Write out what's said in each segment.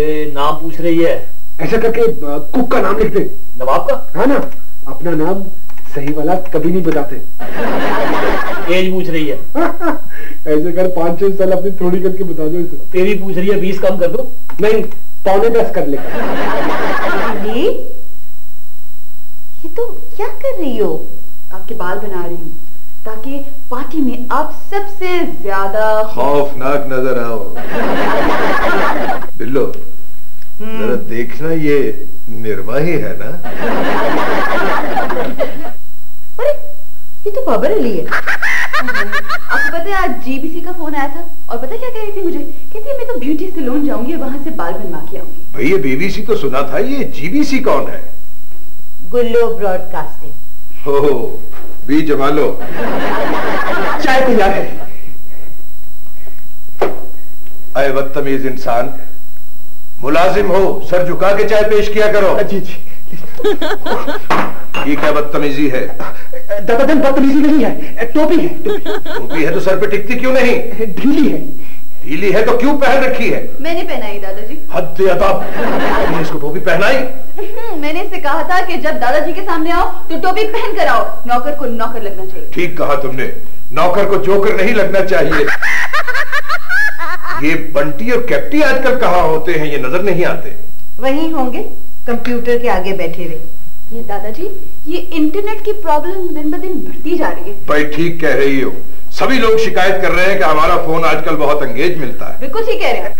है नाम पूछ रही है। ऐसा करके कुक का नाम लिख दे। नवाब का? हाँ ना अपना नाम सही वाला कभी नहीं बताते। एज पूछ रही है। ऐसे कर पाँच छह साल अपनी थोड़ी करके बता दो इसे। तेरी पूछ रही है बीस कम कर दो। नहीं पौने दस कर ले। ये तुम क्या कर रही हो? आपके बाल बना रही हूँ ताकि पार्टी में आप सबसे ज़्यादा खौफनाक नज़र आओ। बिल्लो जरा देखना ये निर्मा ही है ना? अरे ये तो बाबर अली है। आपको पता है आज जीबीसी का फ़ोन आया था? और पता क्या कह रही थी मुझे? कहती है मैं तो ब्यूटी सैलून जाऊँगी और वहाँ से बाल बनवा के आऊँगी। भाई ये बीबीसी तो सुना था ये जीबीसी कौन है? गुल्लो ब्रॉडकास्टिंग हो बी जमा लो चाय तैयार है अय बदतमीज इंसान। मुलाजिम हो सर झुका के चाय पेश किया करो। जी जी। ये क्या बदतमीजी है? दादाजन बदतमीजी नहीं है टोपी है। टोपी है तो सर पे टिकती क्यों नहीं? ढीली है। ढीली है तो क्यों पहन रखी है? मैंने पहनाई दादाजी। हद अदब। तुमने इसको टोपी पहनाई। हम्म, मैंने इससे कहा था कि जब दादाजी के सामने आओ तो टोपी पहन कर आओ। नौकर को नौकर लगना चाहिए। ठीक कहा तुमने। नौकर को जोकर नहीं लगना चाहिए। ये बंटी और कैप्टी आजकल कहाँ होते हैं ये नज़र नहीं आते। वही होंगे कंप्यूटर के आगे बैठे हुए। ये दादाजी ये इंटरनेट की प्रॉब्लम दिन ब दिन बढ़ती जा रही है। भाई ठीक कह रही हो। सभी लोग शिकायत कर रहे हैं कि हमारा फ़ोन आजकल बहुत अंगेज मिलता है। बिल्कुल ठीक कह रहे हैं।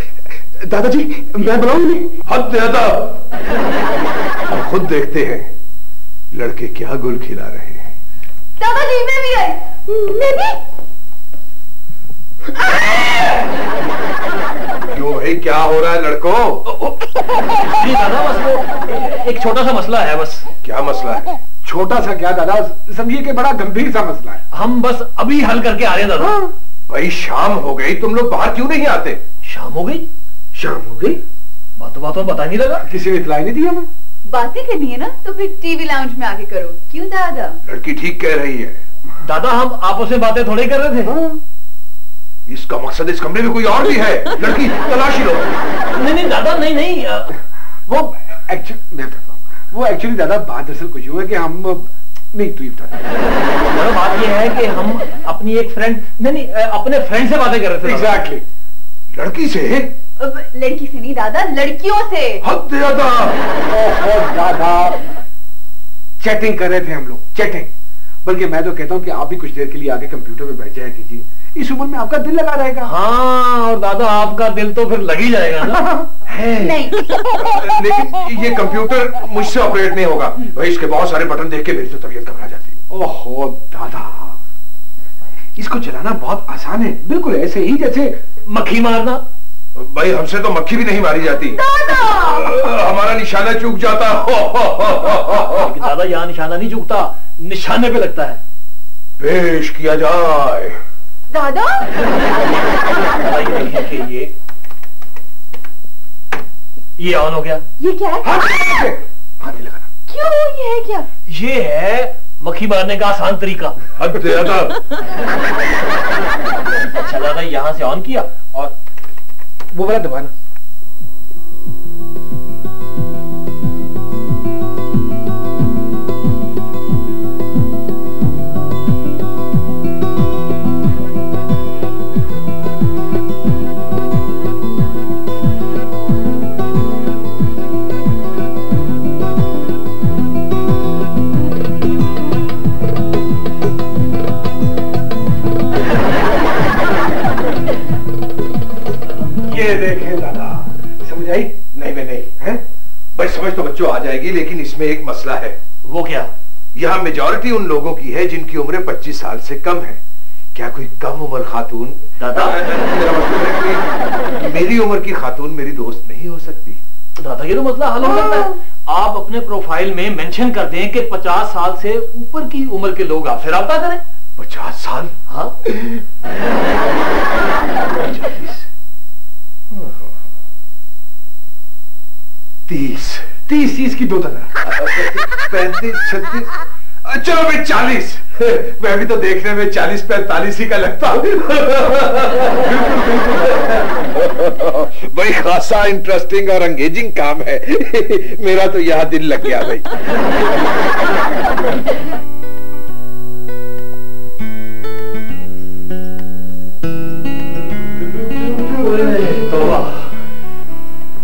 दादाजी मैं बुलाऊँगी? हद अब खुद देखते हैं लड़के क्या गुल खिला रहे हैं। दादाजी मैं भी आई। मैं भी। भाई क्या हो रहा है लड़को? जी दादा बस वो एक छोटा सा मसला है बस। क्या मसला है? छोटा सा क्या दादा? समझिए कि बड़ा गंभीर सा मसला है। हम बस अभी हल करके आ रहे हैं दादा। भाई शाम हो गई तुम लोग बाहर क्यों नहीं आते? शाम हो गई? शाम हो गई? बातों बातों में पता नहीं लगा। किसी ने इतलाई नहीं दी हमें। बातें करनी है ना तो फिर टीवी लाउंज में आके करो। क्यों दादा? लड़की ठीक कह रही है। दादा हम आपस में बातें थोड़ी कर रहे थे। हाँ। इसका मकसद इस कमरे में कोई और भी है। लड़की तलाशी लो। नहीं नहीं दादा नहीं नहीं वो एक्चुअली मैं बताता हूँ वो एक्चुअली दादा बात दरअसल कुछ हुआ कि हम नहीं तू ही बता। दादा बात यह है कि हम अपनी एक फ्रेंड नहीं नहीं अपने फ्रेंड से बातें कर रहे थे दादा। एग्जैक्टली लड़की से? लड़की से नहीं दादा लड़कियों से। हद अदब दादा। चैटिंग कर रहे थे हम लोग चैटिंग बल्कि मैं तो कहता हूँ कि आप भी कुछ देर के लिए आके कंप्यूटर पे बैठ जाया कीजिए। इस उम्र में आपका दिल लगा रहेगा। हाँ और दादा आपका दिल तो फिर लग ही जाएगा ना। नहीं। लेकिन ये कंप्यूटर मुझसे ऑपरेट नहीं होगा। भाई इसके बहुत सारे बटन देख के मेरी तो तबीयत घबरा जाती। ओहो दादा। इसको चलाना बहुत आसान है। बिल्कुल ऐसे ही जैसे मक्खी मारना। भाई हमसे तो मक्खी भी नहीं मारी जाती। हमारा निशाना चूक जाता। दादा यहाँ निशाना नहीं चूकता। निशाने पे लगता है। पेश किया जाए। दादा? ये ये ये ऑन हो गया। ये क्या है? हाथ लगाना। क्यों? ये है क्या? ये है मक्खी मारने का आसान तरीका। अब अच्छा दादा यहाँ से ऑन किया और वो वाला दबाना। यहाँ मेजॉरिटी उन लोगों की है जिनकी उम्र 25 साल से कम है। क्या कोई कम उम्र खातून? दादा। मेरा मतलब है कि मेरी उम्र की खातून मेरी दोस्त नहीं हो सकती। दादा ये तो मसला हल हो सकता है। आप अपने प्रोफ़ाइल में मेंशन कर दें कि 50 साल से ऊपर की उम्र के लोग आपसे रब्ता करें। पचास साल? हाँ। तीस। तीस तीस की दो दादा पैंतीस छत्तीस। चलो भाई चालीस। मैं भी तो देखने में चालीस पैंतालीस ही का लगता हूँ। भाई खासा इंटरेस्टिंग और अंगेजिंग काम है। मेरा तो यहाँ दिल लग गया भाई।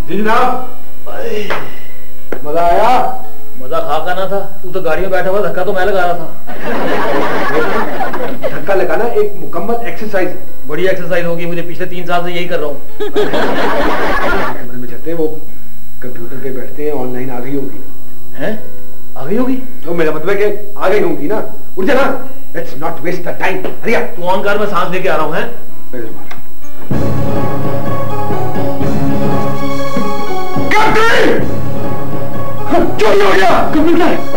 जी जनाब मज़ा आया? मज़ा खा का ना था? तू तो गाड़ी में बैठा हुआ धक्का तो मैं लगा रहा था। धक्का लगाना एक मुकम्मल एक्सरसाइज है बड़ी एक्सरसाइज होगी मुझे पिछले तीन साल से यही कर रहा हूँ। में चलते हैं वो कंप्यूटर पे बैठते हैं ऑनलाइन आ गई होगी। हैं? आ गई होगी? तो मेरा मतलब है कि आ गई होगी ना। उठ जा ना। Let's not waste the time Hariya तू ऑन कर मैं सांस लेके आ रहा हूँ हैं? चोरी हो गया। कंप्यूटर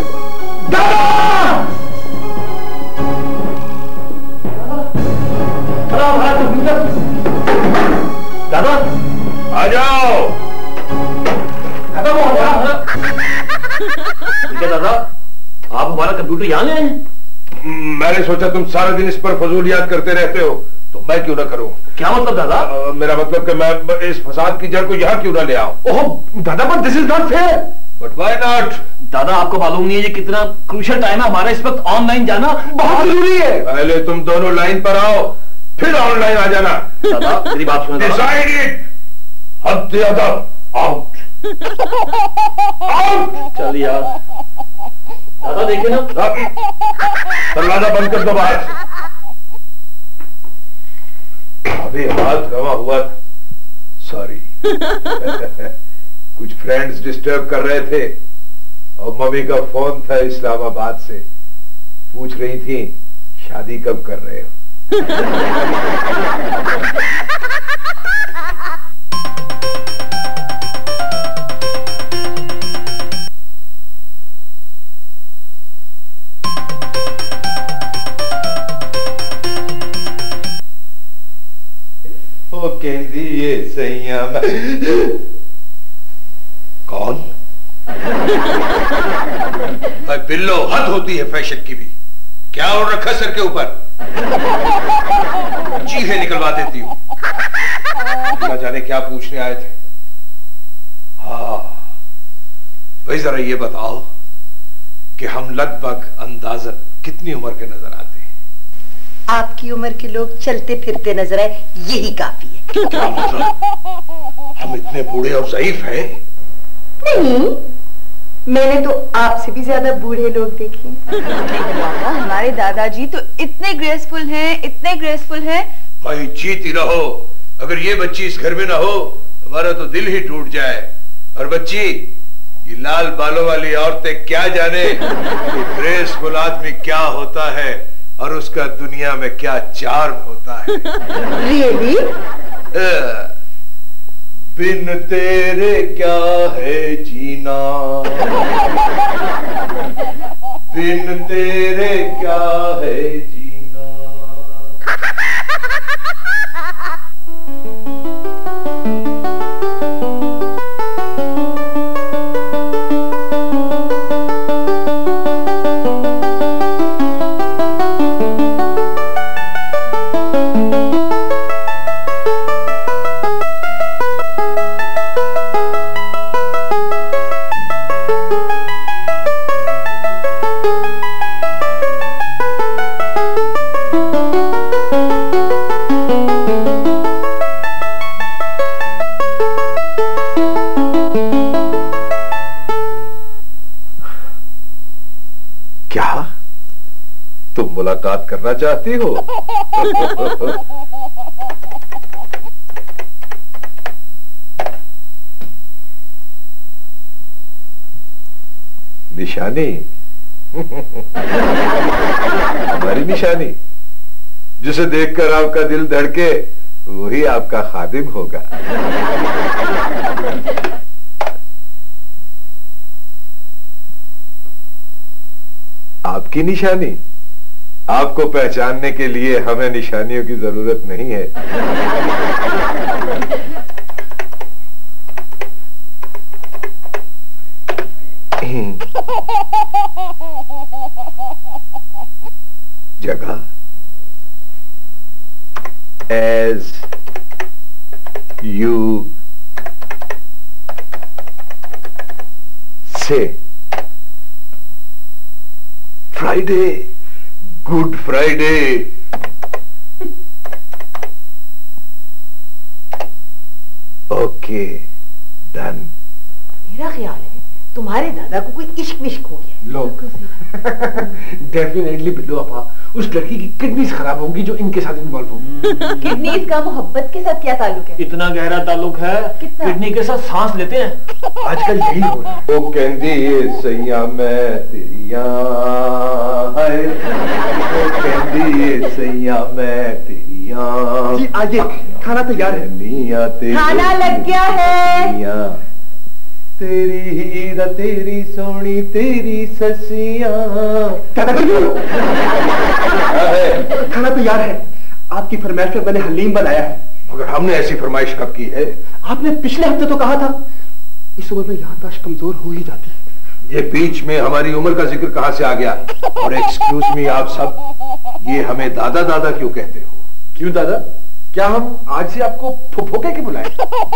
दादा। आ जाओ। खत्म हो गया ठीक है दादा। आप हमारा कंप्यूटर यहाँ ले मैंने सोचा तुम सारा दिन इस पर फजूल याद करते रहते हो तो मैं क्यों ना करूँ? क्या मतलब दादा? मेरा मतलब कि मैं इस फसाद की जड़ को यहाँ क्यों ना ले आऊँ? ओह दादा but this is not fair but why not दादा आपको मालूम नहीं है ये कितना क्रूशल टाइम है हमारा इस वक्त ऑनलाइन जाना बहुत ज़रूरी है। पहले तुम दोनों लाइन पर आओ फिर ऑनलाइन आ जाना। दादा मेरी बात सुनो डिसाइड इट हद अदब आउट आउट चल यार। दादा देखिए ना। दरवाज़ा बंद कर दो बाहर। अभी हाथ रवा हुआ था। सॉरी कुछ फ्रेंड्स डिस्टर्ब कर रहे थे। और मम्मी का फ़ोन था इस्लामाबाद से। पूछ रही थी शादी कब कर रहे हो? ओ कहती ये सैया कौन? भाई बिल्लो हद होती है फ़ैशन की भी। क्या और रखा सर के ऊपर? चीखे निकलवा देती हूँ। ना जाने क्या पूछने आए थे। हाँ भाई जरा ये बताओ कि हम लगभग अंदाजन कितनी उम्र के नज़र आते हैं? आपकी उम्र के लोग चलते फिरते नज़र आए यही काफ़ी है। क्या मतलब? हम इतने बूढ़े और जयीफ हैं। नहीं मैंने तो आपसे भी ज़्यादा बूढ़े लोग देखे हमारे दादाजी तो इतने ग्रेसफुल हैं इतने ग्रेसफुल हैं। भाई जीती रहो। अगर ये बच्ची इस घर में ना हो हमारा तो दिल ही टूट जाए। और बच्ची ये लाल बालों वाली औरतें क्या जाने कि ग्रेसफुल आदमी क्या होता है और उसका दुनिया में क्या चार्म होता है। रियली अ, बिन तेरे क्या है जीना? बिन तेरे क्या है चाहती हो? निशानी? हमारी निशानी। जिसे देखकर आपका दिल धड़के, वही आपका खादिम होगा। आपकी निशानी? आपको पहचानने के लिए हमें निशानियों की ज़रूरत नहीं है। जगह। As you say Friday good Friday okay done मेरा ख्याल है तुम्हारे दादा को कोई इश्क विश्क हो गया। लो डेफिनेटली बिल्लू आपा उस लड़की की किडनी खराब होगी जो इनके साथ इन्वॉल्व होगी। किडनी का मोहब्बत के साथ क्या ताल्लुक है? इतना गहरा ताल्लुक है किडनी के साथ सांस लेते हैं। आजकल यही हो वो कहती सैया मैं तेरिया सैया मैं तेरिया आइए खाना तैयार है। खाना लग गया है। तेरी हीरा तेरी सोनी तेरी खाना तैयार है। आपकी फरमाइश पर मैंने हलीम बनाया है। अगर हमने ऐसी फरमाइश कब की है? आपने पिछले हफ़्ते तो कहा था इस उम्र में याददाश्त कमज़ोर हो ही जाती है। ये बीच में हमारी उम्र का ज़िक्र कहाँ से आ गया? और एक्सक्यूज मी आप सब ये हमें दादा दादा क्यों कहते हो? क्यों दादा? क्या हम आज से आपको फुफोके के बुलाएँ?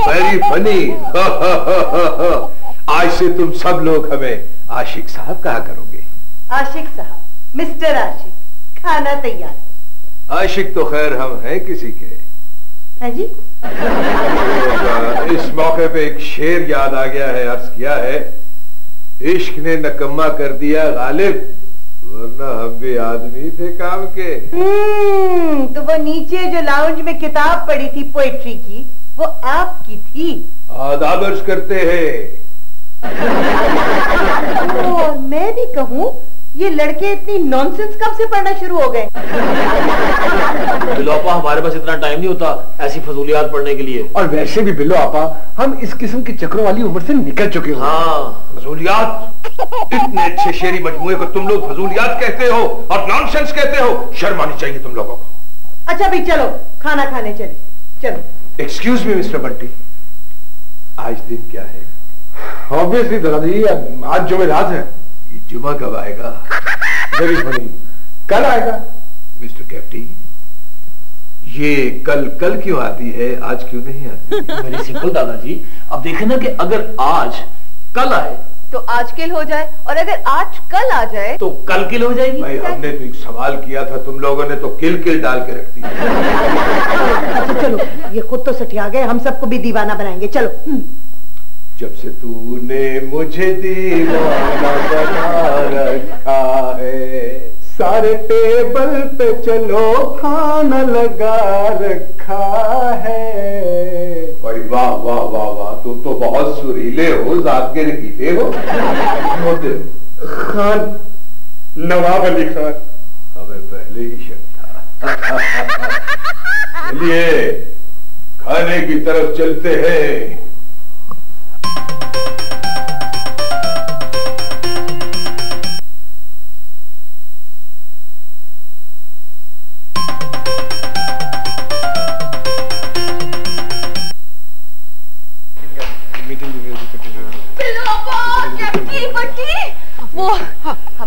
वेरी फनी आज से तुम सब लोग हमें आशिक साहब कहा करोगे। आशिक साहब मिस्टर आशिक खाना तैयार आशिक तो खैर हम हैं किसी के। हाँ जी? इस मौके पे एक शेर याद आ गया है अर्ज़ किया है इश्क ने नकम्मा कर दिया गालिब। वरना हम भी आदमी थे काम के। हम्म, तो वो नीचे जो लाउंज में किताब पड़ी थी पोएट्री की वो आपकी थी। आदाब अर्ज़ करते हैं। और मैं भी कहूँ ये लड़के इतनी नॉनसेंस कब से पढ़ना शुरू हो गए? बिलोपा हमारे पास इतना टाइम नहीं होता ऐसी फजूलियात पढ़ने के लिए। और वैसे भी बिल्लो आपा हम इस किस्म के चक्रों वाली उम्र से निकल चुके हो। हाँ फजूलियात। इतने अच्छे शेरी मजमुए को तुम लोग फजूलियात कहते हो और नॉनसेंस कहते हो। शर्म आनी चाहिए तुम लोगों को। अच्छा भाई चलो खाना खाने चले चलो। एक्सक्यूज मी मिस्टर बंटी आज दिन क्या है? ऑब्वियसली दादाजी आज जुमेरात है। ये जुमा कब आएगा? वेरी फनी कल आएगा। मिस्टर कैप्टी ये कल कल क्यों आती है? आज क्यों नहीं आती? वेरी सिंपल दादाजी। अब देखे ना कि अगर आज कल आए तो आज किल हो जाए और अगर आज कल आ जाए तो कल किल हो जाएगी। भाई हमने तो एक सवाल किया था तुम लोगों ने तो किल किल डाल के रख दी अच्छा चलो ये खुद तो सठिया गए हम सबको भी दीवाना बनाएँगे चलो। हम्म। जब से तूने मुझे दीवाना बना रखा है सारे टेबल पे चलो खाना लगा रखा है। भाई वाह वाह वाह वाह तुम तो बहुत सुरीले हो जात के हो। होते। हो खान नवाब अली खान। हमें पहले ही शक था। चलिए खाने की तरफ़ चलते हैं।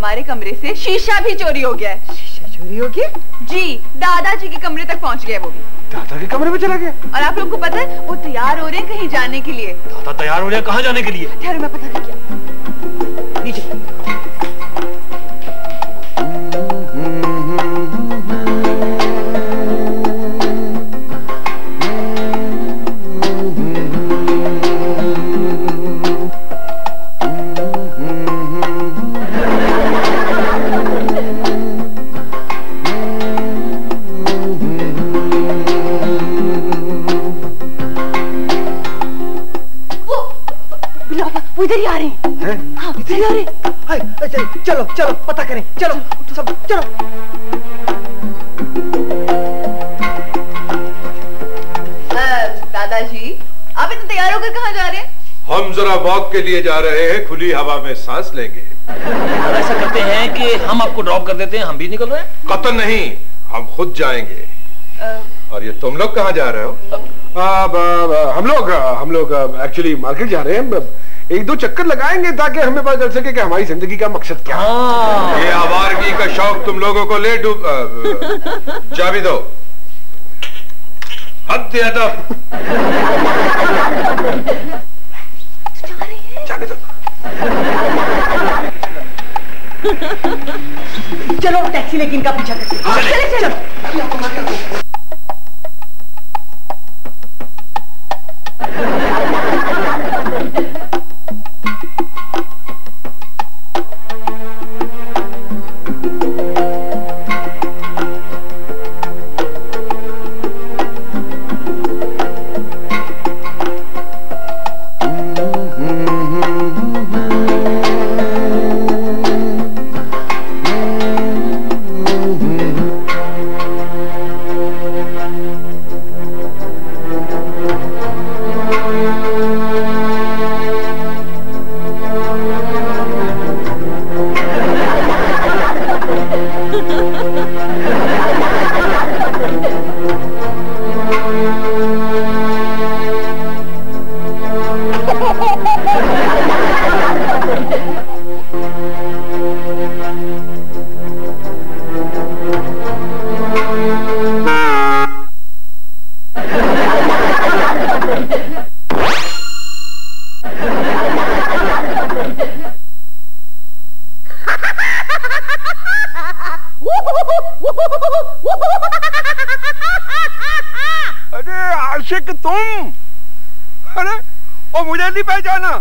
हमारे कमरे से शीशा भी चोरी हो गया है। शीशा चोरी हो गया? जी दादाजी के कमरे तक पहुँच गया वो भी। दादा के कमरे में चला गया? और आप लोग को पता है वो तैयार हो रहे हैं कहीं जाने के लिए। दादा तैयार हो रहे हैं कहाँ जाने के लिए? ठहरो मैं पता नहीं क्या। के लिए जा रहे हैं खुली हवा में सांस लेंगे। ऐसा करते हैं कि हम आपको ड्रॉप कर देते हैं हम भी निकल रहे हैं। कतल नहीं हम खुद जाएँगे। अ, और ये तुम लोग कहाँ जा रहे हो? आ, ब- ब- हम लोग हम लोग एक्चुअली मार्केट जा रहे हैं एक दो चक्कर लगाएँगे ताकि हमें पता चल सके कि हमारी ज़िंदगी का मकसद क्या है। ये आवारगी का शौक तुम लोगों को ले डूब अ, चाबी दो। हद अदब चाबी दो। चलो टैक्सी लेकिन का पीछा करते हैं। चले। चलो। अरे आशिक तुम। अरे ओ मुझे नहीं पहचाना।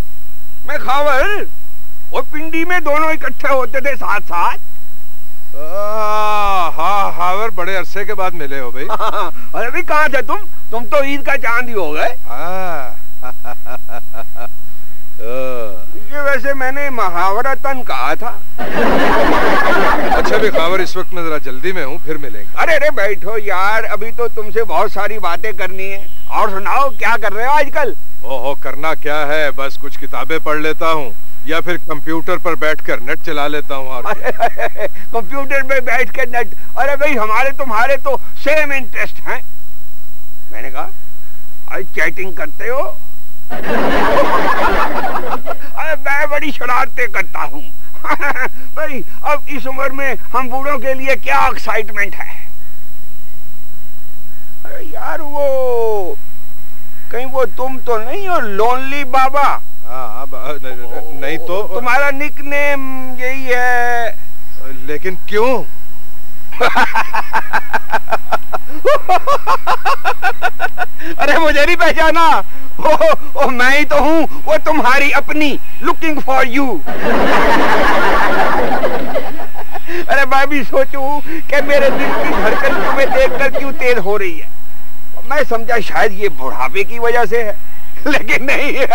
मैं खावर और पिंडी में दोनों इकट्ठे होते थे साथ साथ आ, हाँ हावर बड़े अरसे के बाद मिले हो भाई। अरे भी कहाँ थे तुम? तुम तो ईद का चाँद ही हो गए। हाँ। ये वैसे मैंने महावरतन कहा था। अच्छा भी खावर इस वक्त मैं जरा जल्दी में हूँ फिर मिलेंगे। अरे अरे बैठो यार अभी तो तुमसे बहुत सारी बातें करनी है। और सुनाओ क्या कर रहे हो आजकल? ओहो करना क्या है? बस कुछ किताबें पढ़ लेता हूँ या फिर कंप्यूटर पर बैठकर नेट चला लेता हूँ कंप्यूटर पे बैठ कर नेट। अरे भाई हमारे तुम्हारे तो सेम इंटरेस्ट हैं। मैंने कहा चैटिंग करते हो? अरे मैं बड़ी शरारतें करता हूँ। भाई अब इस उम्र में हम बूढ़ों के लिए क्या एक्साइटमेंट है? अरे यार वो कहीं वो तुम तो नहीं हो लोनली बाबा हाँ हाँ ब- न- न- नहीं तो तुम्हारा निक नेम यही है। लेकिन क्यों? अरे मुझे नहीं पहचाना। ओ, ओ मैं ही तो हूँ वो तुम्हारी अपनी लुकिंग फॉर यू अरे मैं भी सोचूं कि मेरे दिल की धड़कन तुम्हें देखकर क्यों तेज हो रही है। मैं समझा शायद ये बुढ़ापे की वजह से है। लेकिन नहीं।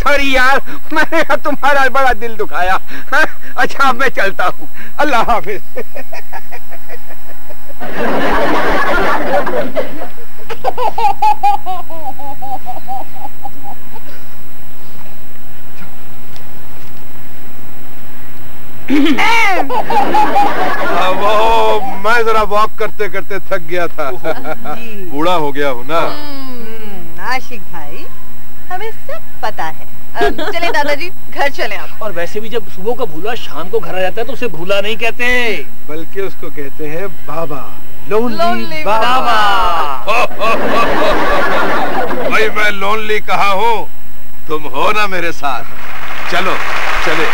सॉरी यार, मैंने तुम्हारा बड़ा दिल दुखाया। अच्छा मैं चलता हूँ। अल्लाह हाफिज आ, वो मैं जरा वॉक करते करते थक गया था। बूढ़ा हो गया हूँ ना। हम्म, आशिक भाई हमें सब पता है। चले दादाजी घर चले आप। और वैसे भी जब सुबह का भूला शाम को घर आ जाता है तो उसे भूला नहीं कहते बल्कि उसको कहते हैं बाबा। लोनली बाबा। भाई मैं लोनली कहा हूँ। तुम हो ना मेरे साथ। चलो चले।